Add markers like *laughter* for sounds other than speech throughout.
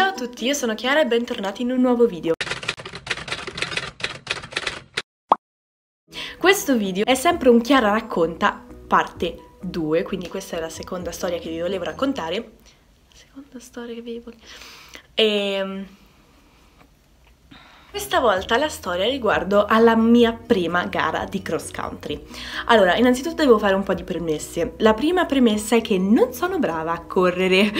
Ciao a tutti, io sono Chiara e bentornati in un nuovo video. Questo video è sempre un Chiara racconta parte 2, quindi questa è la seconda storia che vi volevo raccontare. La seconda storia che vi volevo... E ehm, questa volta la storia riguardo alla mia prima gara di cross country. Allora, innanzitutto devo fare un po' di premesse. La prima premessa è che non sono brava a correre.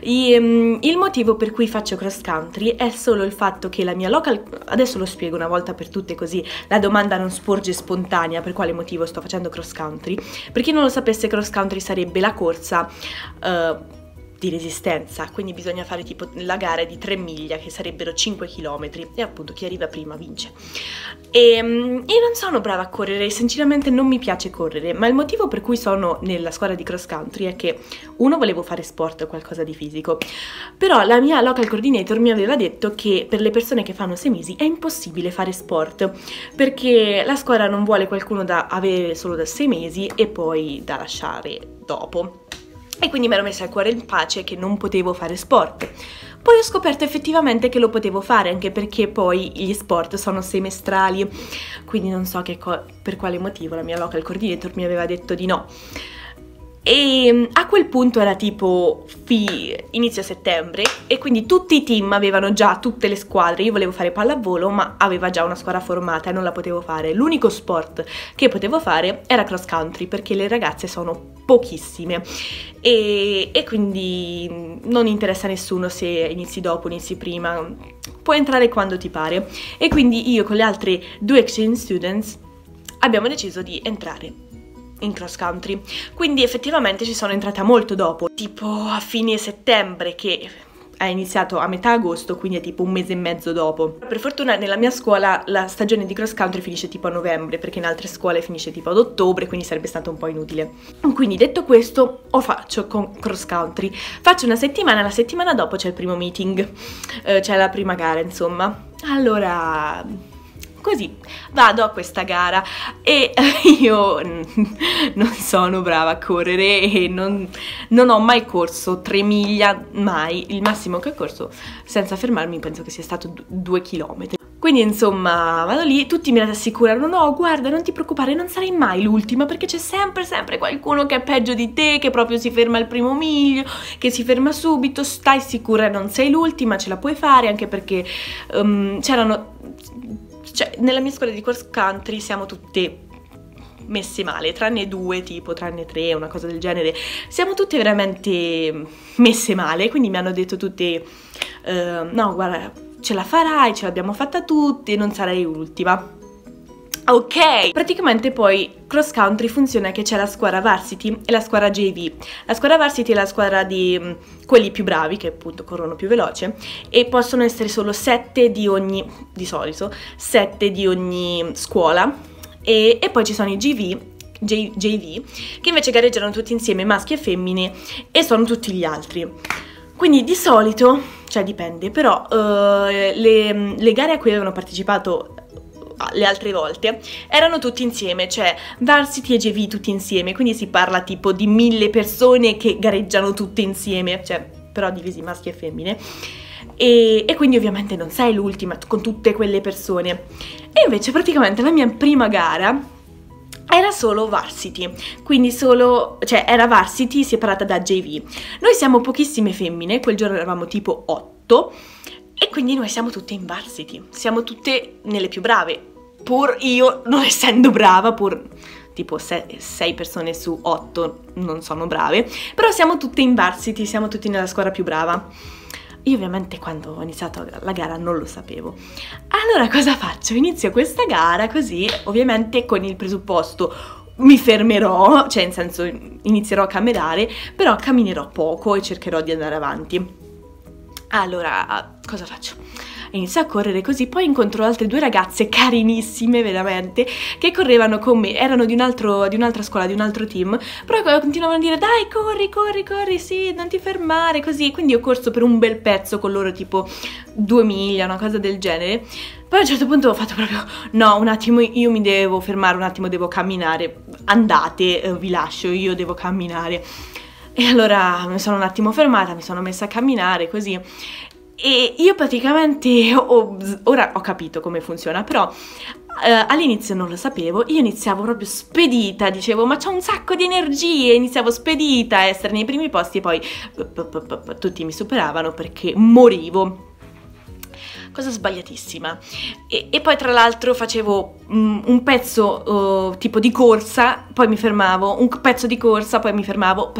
I, um, il motivo per cui faccio cross country è solo il fatto che la mia local... Adesso lo spiego una volta per tutte così la domanda non sporge spontanea per quale motivo sto facendo cross country. Per chi non lo sapesse, cross country sarebbe la corsa... Uh, di resistenza, quindi bisogna fare tipo la gara di 3 miglia che sarebbero 5 km e appunto chi arriva prima vince. E ehm, io non sono brava a correre, sinceramente non mi piace correre, ma il motivo per cui sono nella squadra di cross country è che uno volevo fare sport o qualcosa di fisico, però la mia local coordinator mi aveva detto che per le persone che fanno 6 mesi è impossibile fare sport perché la squadra non vuole qualcuno da avere solo da 6 mesi e poi da lasciare dopo e quindi mi ero messa il cuore in pace che non potevo fare sport. Poi ho scoperto effettivamente che lo potevo fare, anche perché poi gli sport sono semestrali, quindi non so per quale motivo la mia local coordinator mi aveva detto di no. E mm, a quel punto era tipo inizio settembre e quindi tutti i team avevano già tutte le squadre, io volevo fare pallavolo ma aveva già una squadra formata e non la potevo fare. L'unico sport che potevo fare era cross country perché le ragazze sono pochissime e, e quindi mm, non interessa a nessuno se inizi dopo, inizi prima, puoi entrare quando ti pare. E quindi io con le altre due exchange students abbiamo deciso di entrare in cross country. Quindi effettivamente ci sono entrata molto dopo, tipo a fine settembre che è iniziato a metà agosto, quindi è tipo un mese e mezzo dopo. Per fortuna nella mia scuola la stagione di cross country finisce tipo a novembre, perché in altre scuole finisce tipo ad ottobre, quindi sarebbe stato un po' inutile. Quindi detto questo, ho faccio con cross country. Faccio una settimana, la settimana dopo c'è il primo meeting, eh, c'è la prima gara, insomma. Allora, così vado a questa gara e *laughs* io non sono brava a correre e non, non, ho mai corso 3 miglia, mai, il massimo che ho corso senza fermarmi penso che sia stato 2 km. Quindi insomma vado lì, tutti mi rassicurano, no guarda non ti preoccupare non sarai mai l'ultima perché c'è sempre sempre qualcuno che è peggio di te, che proprio si ferma al primo miglio, che si ferma subito, stai sicura non sei l'ultima, ce la puoi fare anche perché um, c'erano cioè, nella mia scuola di cross country siamo tutte messe male, tranne due, tipo, tranne tre, una cosa del genere. Siamo tutte veramente messe male, quindi mi hanno detto tutte, uh, no, guarda, ce la farai, ce l'abbiamo fatta tutti, non sarai ultima. Ok, praticamente poi cross country funziona che c'è la squadra varsity e la squadra JV. La squadra varsity è la squadra di mh, quelli più bravi, che appunto corrono più veloce, e possono essere solo 7 di ogni, di solito, 7 di ogni scuola. E, e poi ci sono i GV, J, JV, che invece gareggiano tutti insieme, maschi e femmine, e sono tutti gli altri. Quindi di solito, cioè dipende, però uh, le, le gare a cui avevano partecipato le altre volte, erano tutti insieme, cioè Varsity e JV tutti insieme, quindi si parla tipo di mille persone che gareggiano tutte insieme, cioè però divisi maschi e femmine. E, e, quindi ovviamente non sei l'ultima con tutte quelle persone. E invece praticamente la mia prima gara era solo varsity, quindi solo, cioè era varsity separata da JV. Noi siamo pochissime femmine, quel giorno eravamo tipo 8 e quindi noi siamo tutte in varsity, siamo tutte nelle più brave, pur io non essendo brava, pur tipo 6 persone su 8 non sono brave, però siamo tutte in varsity, siamo tutti nella squadra più brava. Io ovviamente quando ho iniziato la gara non lo sapevo. Allora cosa faccio? Inizio questa gara così, ovviamente con il presupposto mi fermerò, cioè in senso inizierò a camminare, però camminerò poco e cercherò di andare avanti. Allora, cosa faccio? Inizio a correre così, poi incontro altre due ragazze carinissime veramente che correvano con me, erano di un'altra scuola, di un altro team, però continuavano a dire dai corri, corri, corri, sì, non ti fermare, così, quindi ho corso per un bel pezzo con loro tipo due miglia, una cosa del genere, poi a un certo punto ho fatto proprio, no, un attimo, io mi devo fermare, un attimo devo camminare, andate, eh, vi lascio, io devo camminare. E allora mi sono un attimo fermata, mi sono messa a camminare così e io praticamente ho, ora ho capito come funziona, però eh, all'inizio non lo sapevo, io iniziavo proprio spedita, dicevo ma c'ho un sacco di energie, iniziavo spedita a essere nei primi posti e poi tutti mi superavano perché morivo cosa sbagliatissima. E, e poi tra l'altro facevo um, un pezzo uh, tipo di corsa, poi mi fermavo, un pezzo di corsa, poi mi fermavo,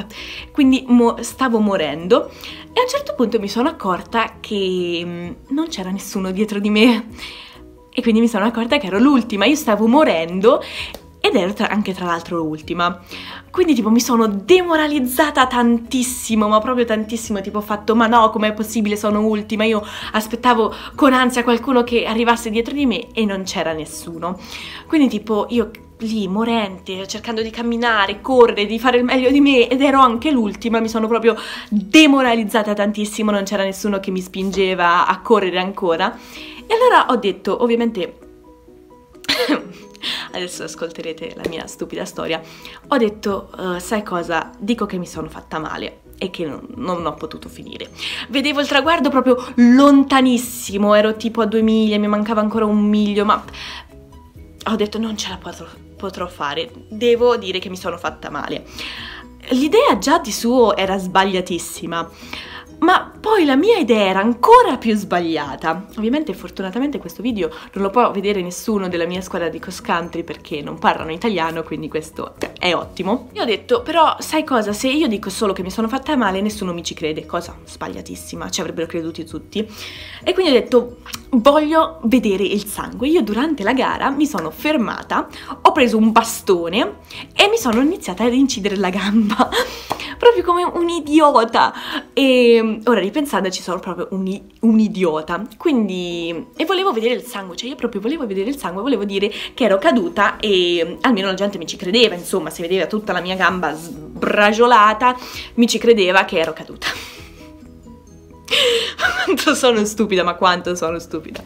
quindi mo- stavo morendo e a un certo punto mi sono accorta che um, non c'era nessuno dietro di me. E quindi mi sono accorta che ero l'ultima, io stavo morendo ed ero tra, anche tra l'altro l'ultima. Quindi tipo mi sono demoralizzata tantissimo, ma proprio tantissimo, tipo ho fatto ma no, com'è possibile, sono ultima, io aspettavo con ansia qualcuno che arrivasse dietro di me e non c'era nessuno. Quindi tipo io lì morente, cercando di camminare, correre, di fare il meglio di me ed ero anche l'ultima, mi sono proprio demoralizzata tantissimo, non c'era nessuno che mi spingeva a correre ancora. E allora ho detto, ovviamente adesso ascolterete la mia stupida storia, ho detto, uh, sai cosa, dico che mi sono fatta male e che non, non, ho potuto finire. Vedevo il traguardo proprio lontanissimo, ero tipo a due miglia, mi mancava ancora un miglio, ma ho detto non ce la potrò, potrò fare, devo dire che mi sono fatta male. L'idea già di suo era sbagliatissima ma poi la mia idea era ancora più sbagliata. Ovviamente fortunatamente questo video non lo può vedere nessuno della mia squadra di cross country perché non parlano italiano, quindi questo è ottimo. Io ho detto, però sai cosa, se io dico solo che mi sono fatta male nessuno mi ci crede, cosa sbagliatissima, ci avrebbero creduti tutti. E quindi ho detto, voglio vedere il sangue. Io durante la gara mi sono fermata, ho preso un bastone e mi sono iniziata ad incidere la gamba, *laughs* proprio come un idiota. E ora ripensandoci sono proprio un, un, idiota. Quindi, e volevo vedere il sangue, cioè io proprio volevo vedere il sangue, volevo dire che ero caduta e almeno la gente mi ci credeva, insomma, se vedeva tutta la mia gamba sbragiolata, mi ci credeva che ero caduta. *laughs* quanto sono stupida, ma quanto sono stupida.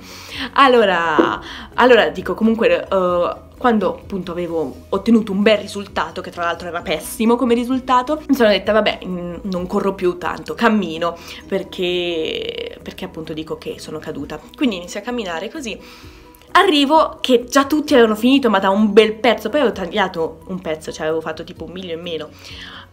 Allora, allora dico comunque... Uh, quando appunto avevo ottenuto un bel risultato, che tra l'altro era pessimo come risultato, mi sono detta vabbè non corro più tanto, cammino perché, perché appunto dico che sono caduta. Quindi inizio a camminare così. Arrivo che già tutti avevano finito ma da un bel pezzo, poi avevo tagliato un pezzo, cioè avevo fatto tipo un miglio in meno.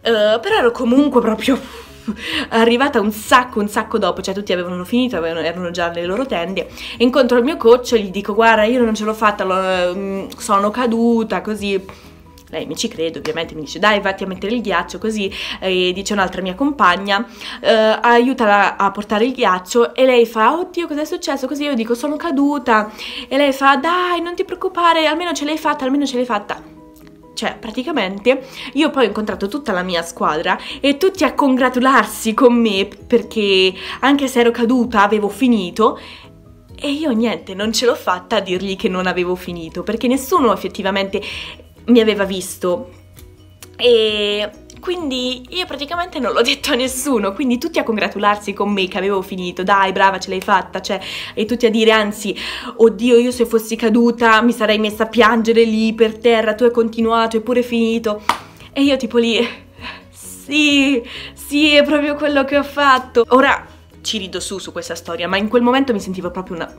Uh, però ero comunque proprio *laughs* arrivata un sacco, un sacco dopo, cioè tutti avevano finito, avevano, erano già nelle loro tende, incontro il mio coach e gli dico guarda io non ce l'ho fatta, lo, mm, sono caduta, così... Lei mi ci crede, ovviamente mi dice dai vatti a mettere il ghiaccio così e dice un'altra mia compagna eh, aiutala a portare il ghiaccio e lei fa oddio cos'è successo? Così io dico sono caduta e lei fa dai non ti preoccupare almeno ce l'hai fatta almeno ce l'hai fatta cioè praticamente io poi ho incontrato tutta la mia squadra e tutti a congratularsi con me perché anche se ero caduta avevo finito e io niente, non ce l'ho fatta a dirgli che non avevo finito perché nessuno effettivamente mi aveva visto. E quindi io praticamente non l'ho detto a nessuno, quindi tutti a congratularsi con me che avevo finito, dai brava ce l'hai fatta, cioè, e tutti a dire anzi, oddio io se fossi caduta mi sarei messa a piangere lì per terra, tu hai continuato, hai pure finito. E io tipo lì, sì, sì, è proprio quello che ho fatto. Ora ci rido su su questa storia, ma in quel momento mi sentivo proprio una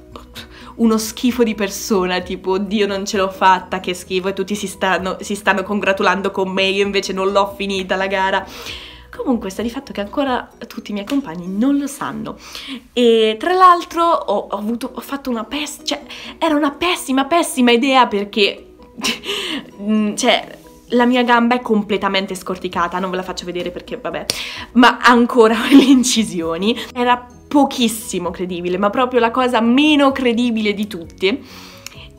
uno schifo di persona, tipo Dio non ce l'ho fatta, che schifo, e tutti si stanno, si stanno congratulando con me, io invece non l'ho finita la gara. Comunque sta di fatto che ancora tutti i miei compagni non lo sanno. E tra l'altro ho, ho, avuto, ho fatto una pessima, cioè era una pessima, pessima idea perché, *laughs* mm, cioè la mia gamba è completamente scorticata, non ve la faccio vedere perché vabbè, ma ancora *laughs* le incisioni. Era pochissimo credibile, ma proprio la cosa meno credibile di tutti.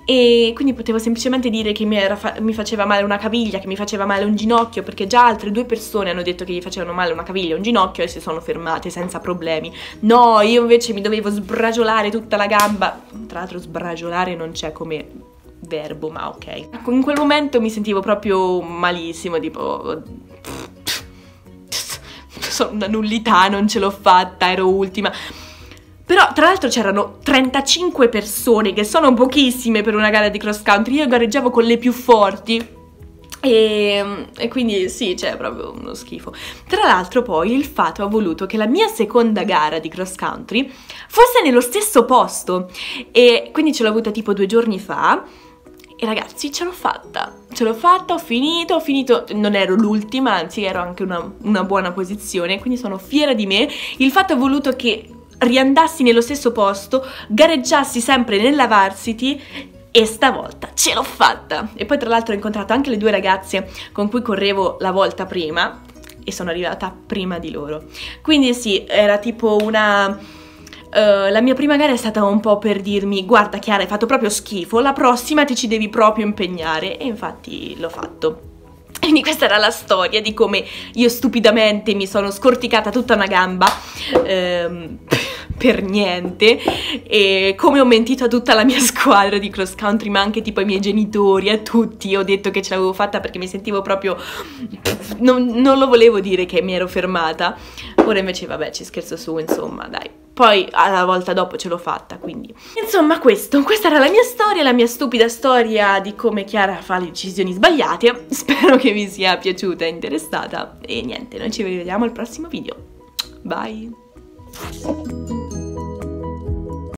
E quindi potevo semplicemente dire che mi, fa mi, faceva male una caviglia, che mi faceva male un ginocchio, perché già altre due persone hanno detto che gli facevano male una caviglia e un ginocchio e si sono fermate senza problemi. No, io invece mi dovevo sbragiolare tutta la gamba. Tra l'altro sbragiolare non c'è come verbo, ma ok. In quel momento mi sentivo proprio malissimo, tipo sono una nullità, non ce l'ho fatta, ero ultima. Però tra l'altro c'erano 35 persone, che sono pochissime per una gara di cross country, io gareggiavo con le più forti. e, e, quindi sì, c'è proprio uno schifo. Tra l'altro poi il Fato ha voluto che la mia seconda gara di cross country fosse nello stesso posto e quindi ce l'ho avuta tipo due giorni fa e ragazzi ce l'ho fatta, ce l'ho fatta, ho finito, ho finito, non ero l'ultima, anzi ero anche una, una buona posizione, quindi sono fiera di me. Il Fato ha voluto che riandassi nello stesso posto, gareggiassi sempre nella varsity e stavolta ce l'ho fatta! E poi tra l'altro ho incontrato anche le due ragazze con cui correvo la volta prima e sono arrivata prima di loro. Quindi sì, era tipo una... Uh, la mia prima gara è stata un po' per dirmi guarda Chiara hai fatto proprio schifo, la prossima ti ci devi proprio impegnare e infatti l'ho fatto. *laughs* Quindi questa era la storia di come io stupidamente mi sono scorticata tutta una gamba. Ehm, *laughs* per niente e come ho mentito a tutta la mia *laughs* squadra di cross country ma anche tipo ai miei genitori, a tutti ho detto che ce l'avevo fatta perché mi sentivo proprio non, non lo volevo dire che mi ero fermata ora invece vabbè ci scherzo su insomma dai poi alla volta dopo ce l'ho fatta, quindi... Insomma questo, questa era la mia storia, la mia stupida storia di come Chiara fa le decisioni sbagliate. *laughs* Spero che vi sia piaciuta e interessata. E niente, noi ci vediamo al prossimo video. Bye!